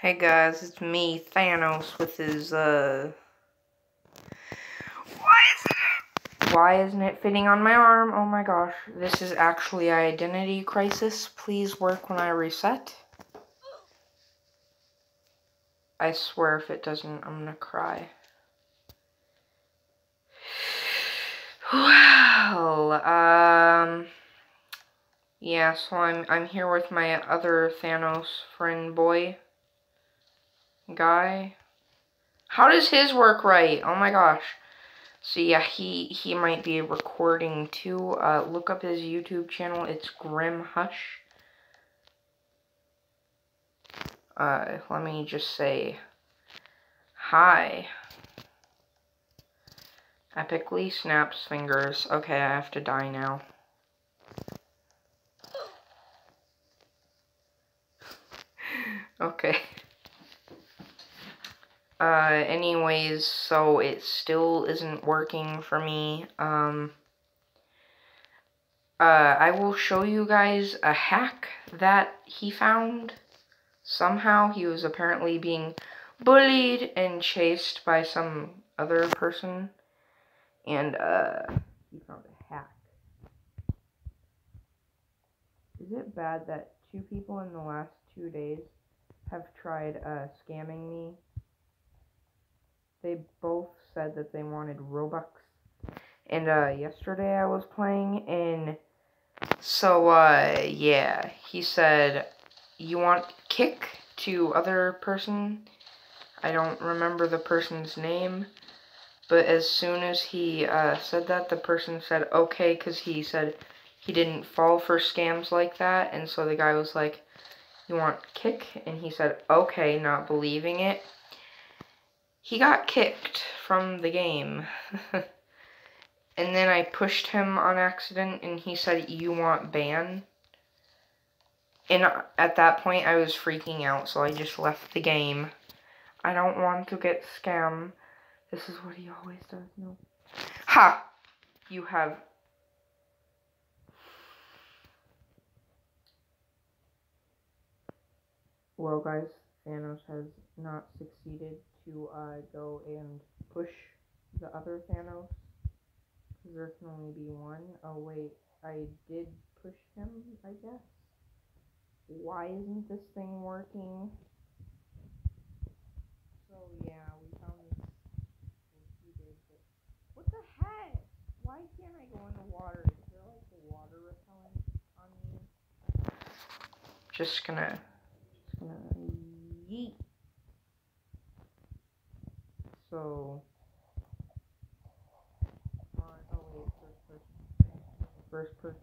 Hey guys, it's me, Thanos, with his, uh... Why isn't it? Why isn't it fitting on my arm? Oh my gosh. This is actually identity crisis. Please work when I reset. I swear if it doesn't, I'm gonna cry. Well, um... Yeah, so I'm, I'm here with my other Thanos friend boy guy. How does his work right? Oh my gosh. So yeah, he he might be recording too. Uh, look up his YouTube channel. It's Grim Hush. Uh, let me just say hi. Epically snaps fingers. Okay, I have to die now. okay. Uh, anyways, so it still isn't working for me. Um, uh, I will show you guys a hack that he found. Somehow he was apparently being bullied and chased by some other person. And, uh, he found a hack. Is it bad that two people in the last two days have tried, uh, scamming me they both said that they wanted Robux. And uh, yesterday I was playing, and so uh, yeah, he said, "You want kick to other person?" I don't remember the person's name, but as soon as he uh, said that, the person said okay, because he said he didn't fall for scams like that, and so the guy was like, "You want kick?" And he said okay, not believing it he got kicked from the game. and then I pushed him on accident and he said, you want ban? And at that point I was freaking out, so I just left the game. I don't want to get scammed. This is what he always does, no. Ha! You have... Well, guys, Thanos has not succeeded to uh, go and push the other Thanos. Because there can only be one. Oh wait, I did push him, I guess. Why isn't this thing working? So yeah, we found this did, what the heck? Why can't I go in the water? Is there like a water repellent on me? Just gonna, just gonna yeet. So, uh, oh wait, first person. First person.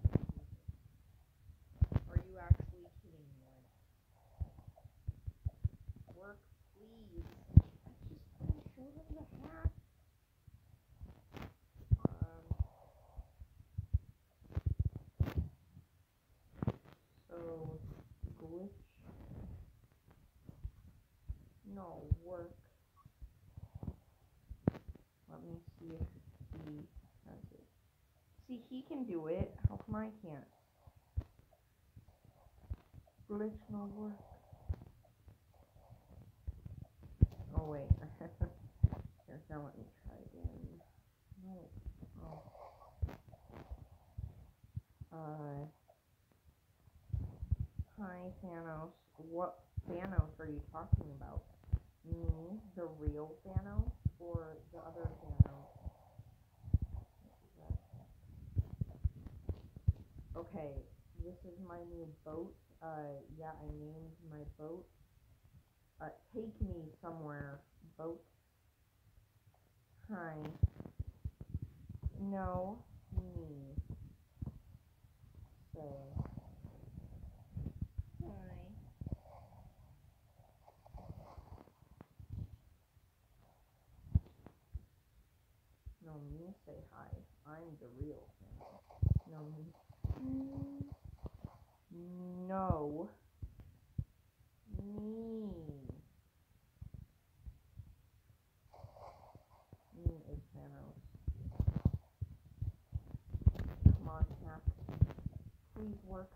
Are you actually kidding me Work, please. I just show them the hack. Um, so, glitch. No, work. Let me see if he has it. See, he can do it. How come I can't? Glitch no work. Oh, wait. Here, now let me try again. No. Oh. Uh. Hi, Thanos. What Thanos are you talking about? Me, the real Thanos? or the other Thanos. Okay, this is my new boat. Uh, yeah, I named my boat. Uh, take me somewhere, boat. Hi. No, me. So. No, me say hi. I'm the real thing. No, me. No. Me. Me is Thanos. Come on, Cap. Please work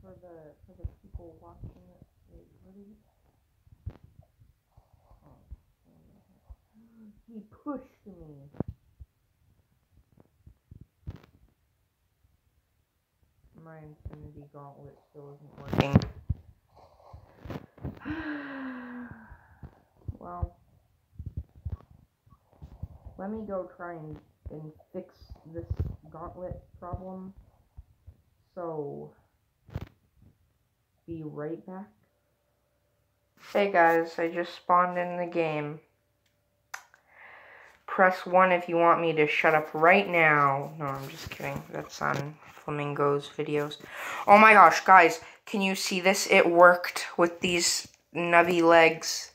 for the for the people watching it. Wait. Oh, he pushed me. My infinity gauntlet still isn't working. well, let me go try and, and fix this gauntlet problem. So, be right back. Hey guys, I just spawned in the game. Press 1 if you want me to shut up right now. No, I'm just kidding. That's on Flamingo's videos. Oh my gosh, guys, can you see this? It worked with these nubby legs.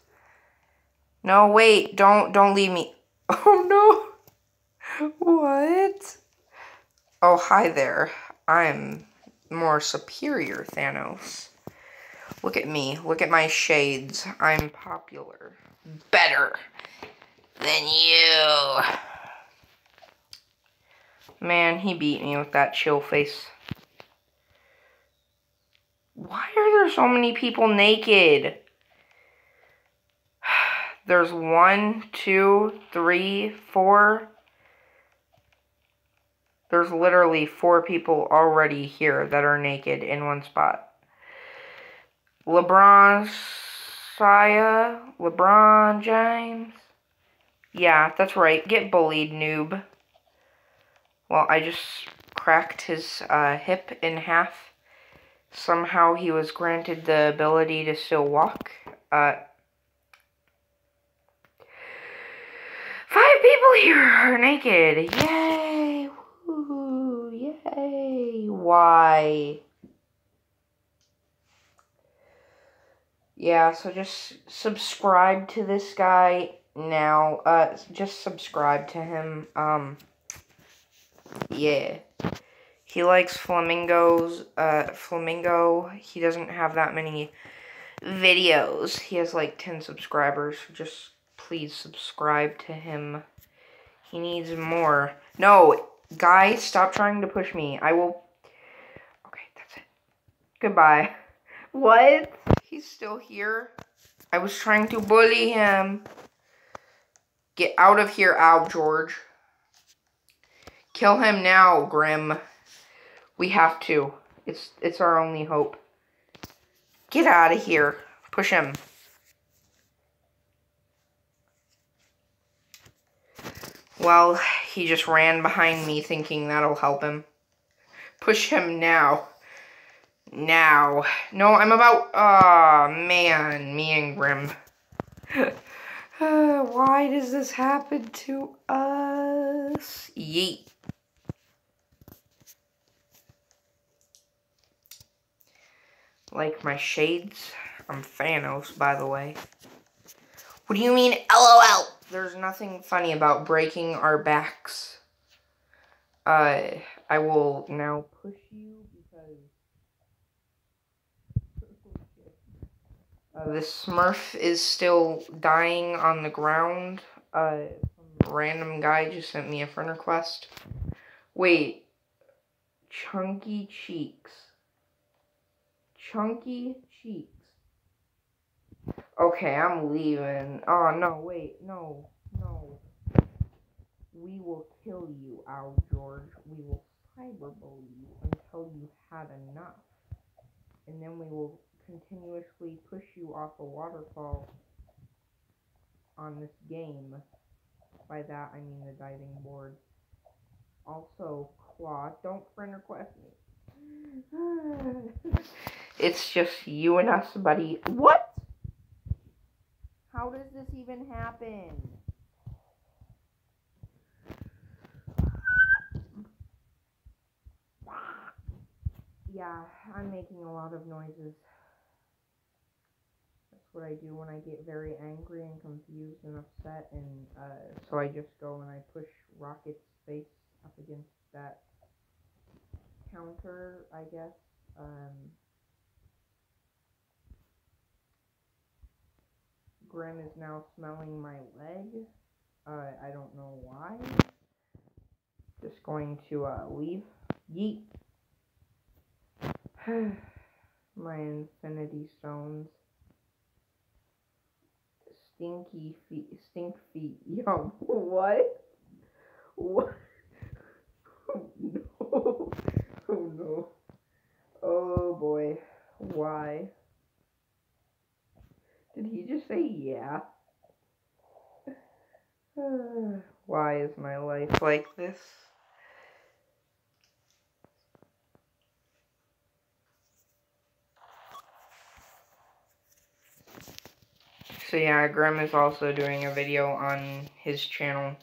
No, wait, don't, don't leave me. Oh no. What? Oh, hi there. I'm more superior, Thanos. Look at me. Look at my shades. I'm popular. Better than you. Man, he beat me with that chill face. Why are there so many people naked? There's one, two, three, four. There's literally four people already here that are naked in one spot. LeBron Saya, LeBron James. Yeah, that's right. Get bullied, noob. Well, I just cracked his uh, hip in half. Somehow he was granted the ability to still walk. Uh, five people here are naked. Yay! Woo! Yay! Why? Yeah, so just subscribe to this guy now. Uh, just subscribe to him. Um, yeah. He likes flamingos. Uh, flamingo. He doesn't have that many videos. He has like 10 subscribers. Just please subscribe to him. He needs more. No, guys, stop trying to push me. I will... Okay, that's it. Goodbye. What? He's still here. I was trying to bully him. Get out of here, Al George. Kill him now, Grim. We have to. It's it's our only hope. Get out of here. Push him. Well, he just ran behind me thinking that'll help him. Push him now now. No, I'm about, ah, oh, man, me and Grim. uh, why does this happen to us? Yeet. Like my shades? I'm Thanos, by the way. What do you mean, LOL? There's nothing funny about breaking our backs. Uh, I will now push you This Smurf is still dying on the ground. Uh, random guy just sent me a friend request. Wait. Chunky Cheeks. Chunky Cheeks. Okay, I'm leaving. Oh, no, wait. No. No. We will kill you, Al George. We will cyberbully you until you've had enough. And then we will continuously push you off a waterfall on this game. By that, I mean the diving board. Also, Claw, don't friend request me. it's just you and us, buddy. What? How does this even happen? Yeah, I'm making a lot of noises what I do when I get very angry and confused and upset, and uh, so I just go and I push Rocket's face up against that counter, I guess. Um, Grim is now smelling my leg. Uh, I don't know why. Just going to uh, leave. Yeet. my infinity stones stinky feet, stink feet. Yo, what? What? Oh no. Oh no. Oh boy. Why? Did he just say yeah? Why is my life like this? So yeah, Grim is also doing a video on his channel.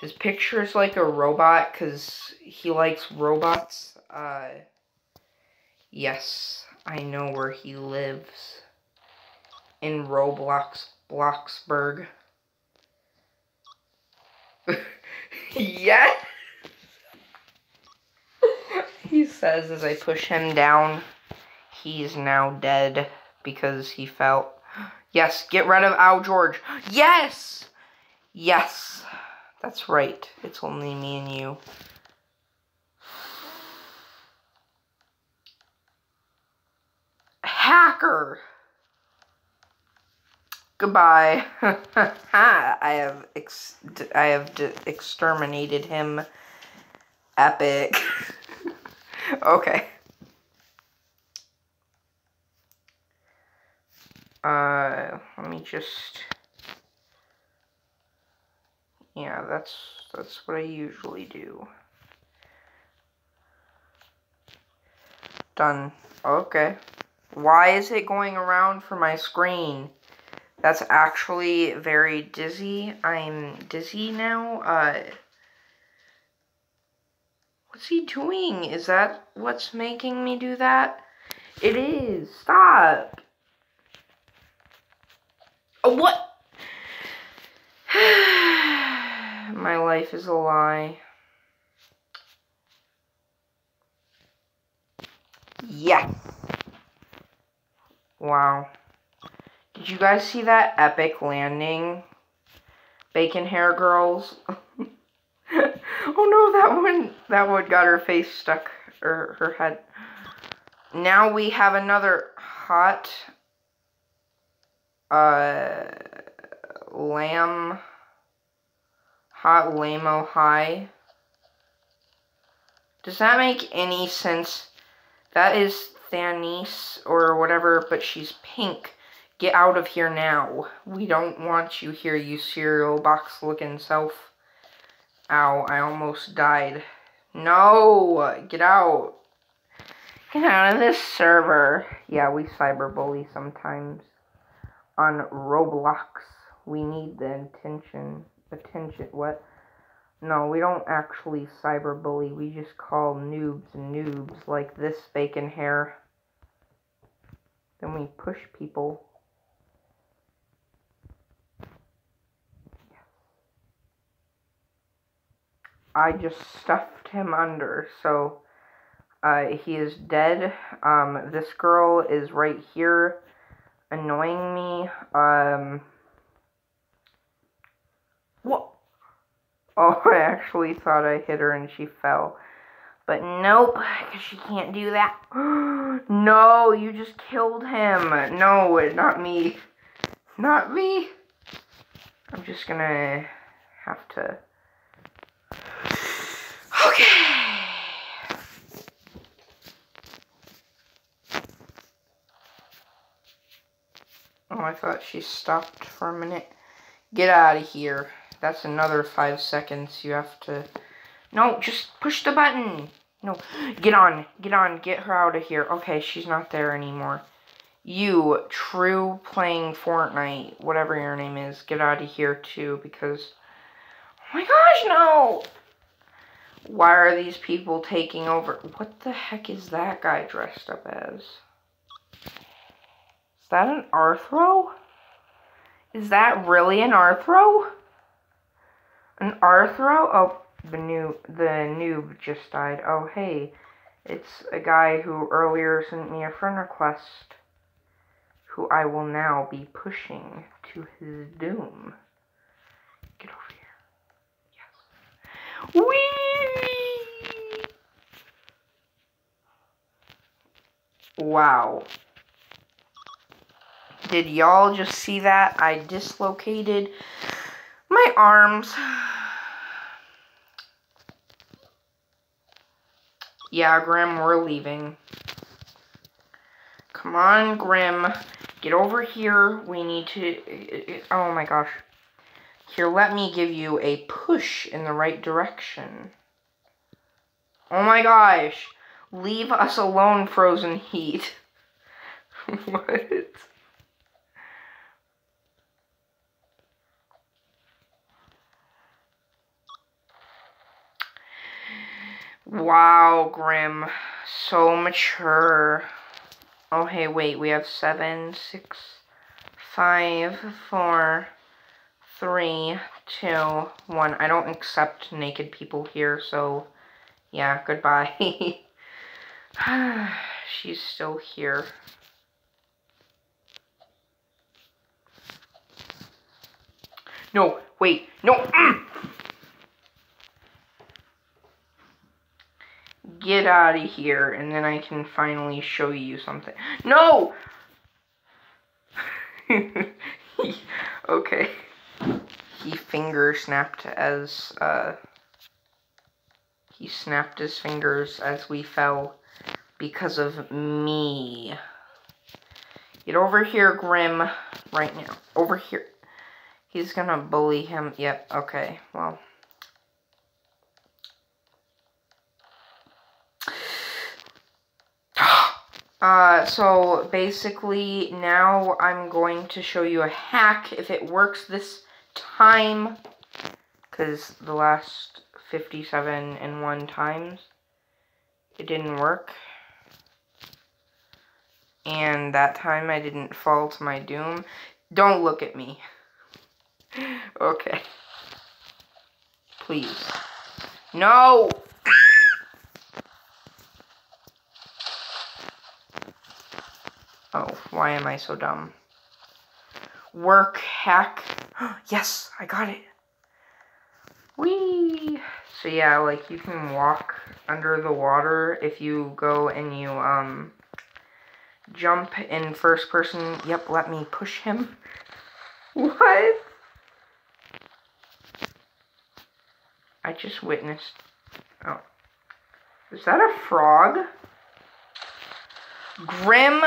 His picture is like a robot because he likes robots. Uh, yes, I know where he lives. In Roblox, Bloxburg. yes! he says as I push him down, he's now dead because he felt Yes, get rid of Al George. Yes! Yes. That's right. It's only me and you. Hacker! Goodbye. I have ex I have exterminated him. Epic. okay. Uh, let me just, yeah, that's, that's what I usually do. Done. Okay. Why is it going around for my screen? That's actually very dizzy. I'm dizzy now. Uh, what's he doing? Is that what's making me do that? It is. Stop. What? My life is a lie. Yeah. Wow. Did you guys see that epic landing? Bacon hair girls. oh no, that one that one got her face stuck or her head. Now we have another hot uh, lamb, hot lamo high. Does that make any sense? That is Thanis or whatever, but she's pink. Get out of here now. We don't want you here, you cereal box looking self. Ow, I almost died. No, get out. Get out of this server. Yeah, we cyberbully sometimes on Roblox. We need the attention. Attention. What? No, we don't actually cyberbully. We just call noobs noobs like this bacon hair. Then we push people. I just stuffed him under, so uh, he is dead. Um, this girl is right here annoying me. Um, what? Oh, I actually thought I hit her and she fell. But nope, because she can't do that. no, you just killed him. No, not me. Not me. I'm just gonna have to... Oh, I thought she stopped for a minute. Get out of here. That's another five seconds you have to... No, just push the button. No, get on. Get on. Get her out of here. Okay, she's not there anymore. You, True playing Fortnite, whatever your name is, get out of here too because... Oh my gosh, no! Why are these people taking over? What the heck is that guy dressed up as? Is that an Arthro? Is that really an Arthro? An Arthro? Oh, the new the noob just died. Oh hey, it's a guy who earlier sent me a friend request who I will now be pushing to his doom. Get over here. Yes. Whee! Did y'all just see that? I dislocated my arms. Yeah, Grim, we're leaving. Come on, Grim. Get over here. We need to... Oh my gosh. Here, let me give you a push in the right direction. Oh my gosh. Leave us alone, Frozen Heat. what? Wow, Grim. So mature. Oh, hey, wait. We have seven, six, five, four, three, two, one. I don't accept naked people here, so yeah, goodbye. She's still here. No, wait, no. Mm. Get out of here, and then I can finally show you something. No! okay. He finger snapped as, uh, he snapped his fingers as we fell because of me. Get over here, Grim, right now. Over here. He's gonna bully him. Yep, okay, well. Uh, so basically now I'm going to show you a hack if it works this time because the last 57 and 1 times it didn't work and that time I didn't fall to my doom. Don't look at me. okay. Please. No! Oh, why am I so dumb? Work, hack. yes, I got it. Whee! So yeah, like you can walk under the water if you go and you um jump in first person. Yep, let me push him. What? I just witnessed. Oh. Is that a frog? Grim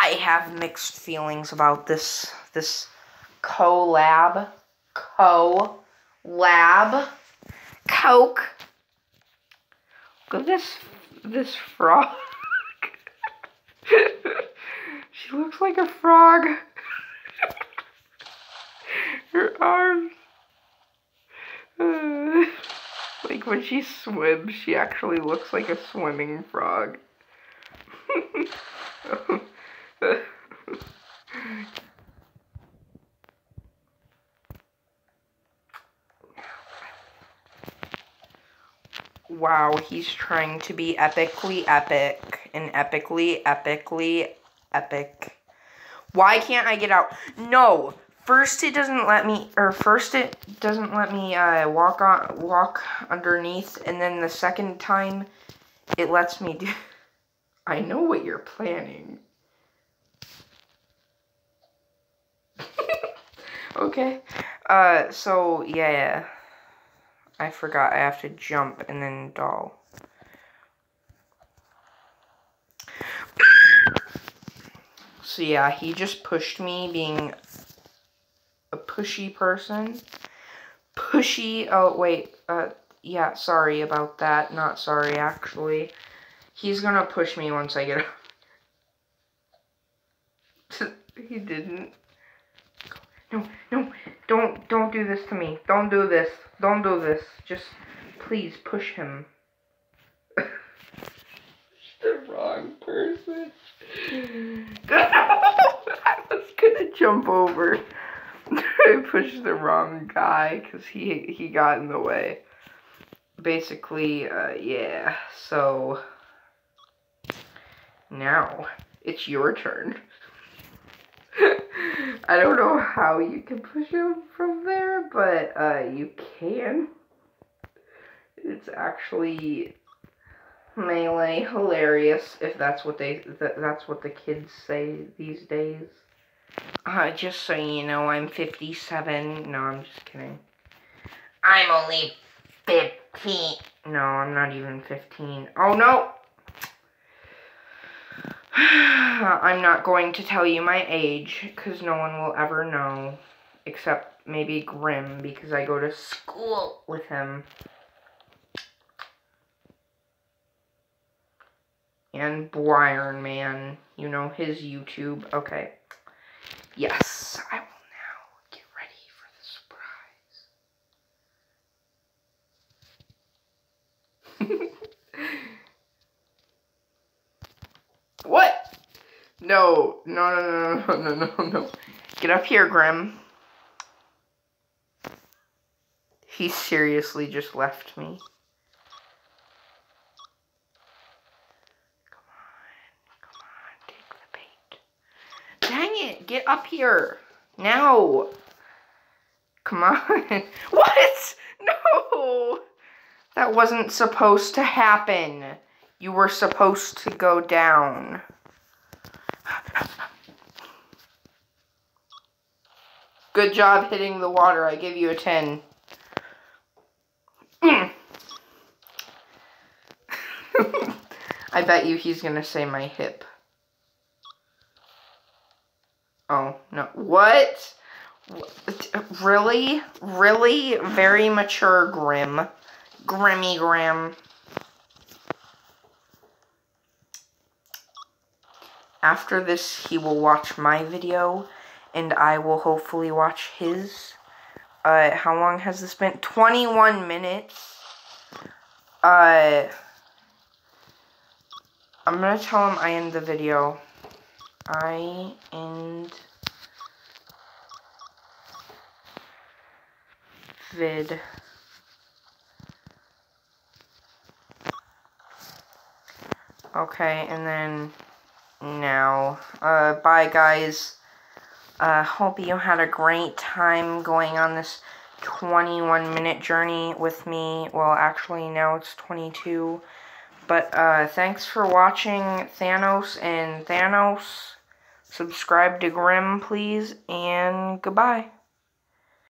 I have mixed feelings about this this collab. Co-lab. Coke. Look at this this frog. she looks like a frog. Her arms. Uh, like when she swims, she actually looks like a swimming frog. wow, he's trying to be epically epic and epically, epically epic. Why can't I get out? No, first it doesn't let me, or first it doesn't let me uh, walk on, walk underneath, and then the second time it lets me do. I know what you're planning. Okay. Uh, so, yeah. I forgot I have to jump and then doll. So, yeah, he just pushed me being a pushy person. Pushy, oh, wait, uh, yeah, sorry about that. Not sorry, actually. He's gonna push me once I get up. he didn't. Don't, don't do this to me. Don't do this. Don't do this. Just, please, push him. the wrong person. I was gonna jump over. I pushed the wrong guy because he, he got in the way. Basically, uh, yeah, so... Now, it's your turn. I don't know how you can push him from there, but uh, you can. It's actually melee hilarious if that's what they th that's what the kids say these days. Uh, just so you know, I'm 57. No, I'm just kidding. I'm only 15. No, I'm not even 15. Oh, no! I'm not going to tell you my age, because no one will ever know. Except maybe Grim, because I go to school with him. And Iron Man, you know, his YouTube. Okay. Yes, I will now get ready for the surprise. what? No, no, no, no, no, no, no. Get up here, Grim. He seriously just left me. Come on come on take the bait Dang it, get up here. Now. Come on. what? No. That wasn't supposed to happen. You were supposed to go down. Good job hitting the water. I give you a 10. I bet you he's gonna say my hip. Oh, no. What? Really? Really? Very mature Grim. Grimmy Grim. After this, he will watch my video, and I will hopefully watch his. Uh, how long has this been? 21 minutes. Uh, I'm gonna tell him I end the video. I end vid okay and then now. Uh bye guys. Uh hope you had a great time going on this 21 minute journey with me. Well actually now it's 22 but uh thanks for watching Thanos and Thanos Subscribe to Grim, please, and goodbye.